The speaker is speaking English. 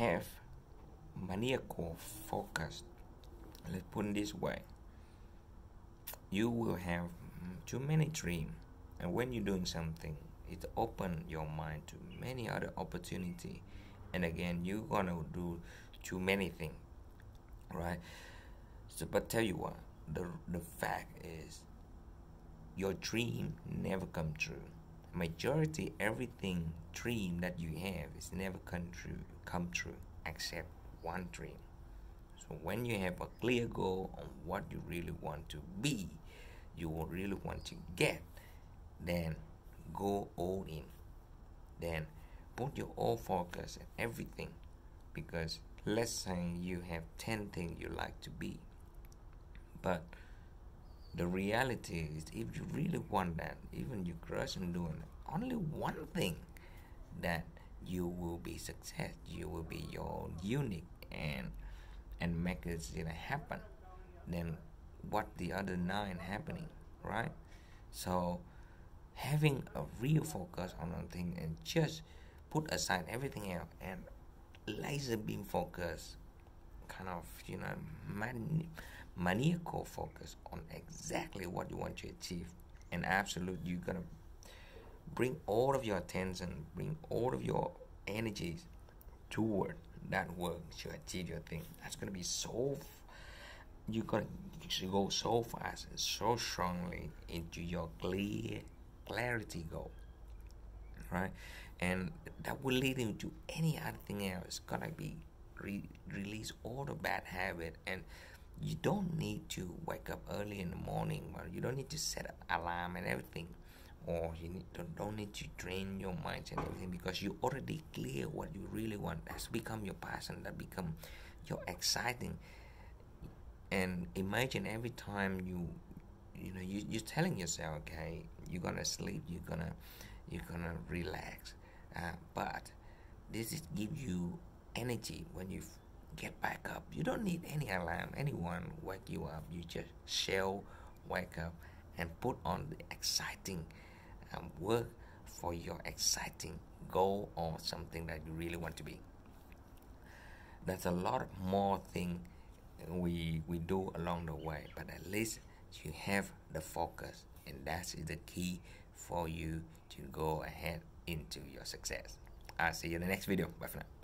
have maniacal focus let's put it this way. You will have too many dreams and when you're doing something it open your mind to many other opportunity and again you're gonna do too many things right? So but tell you what the the fact is your dream never come true majority everything dream that you have is never come true come true except one dream. So when you have a clear goal on what you really want to be you will really want to get then go all in. Then put your all focus and everything because let's say you have 10 things you like to be but the reality is if you really want that even you crush and doing only one thing that you will be success you will be your unique and and make it you know, happen then what the other nine happening right? So having a real focus on one thing and just put aside everything else and laser beam focus kind of you know man, maniacal focus on exactly what you want to achieve. And absolute you're gonna bring all of your attention bring all of your energies toward that work to achieve your thing. That's gonna be so you're gonna go so fast and so strongly into your clear clarity goal right? And that will lead into any other thing else. Gonna be re- release all the bad habit and you don't need to wake up early in the morning or you don't need to set an alarm and everything. Or you need to, don't need to train your mind and everything because you already clear what you really want. That's become your passion. That become your exciting. And imagine every time you you know you, you're telling yourself okay you're gonna sleep. You're gonna you're gonna relax. Uh, but this is give you energy when you get back up. You don't need any alarm. Anyone wake you up. You just shall wake up and put on the exciting um, work for your exciting goal or something that you really want to be. There's a lot more thing we we do along the way but at least you have the focus and that is the key for you to go ahead into your success. I'll see you in the next video. Bye for now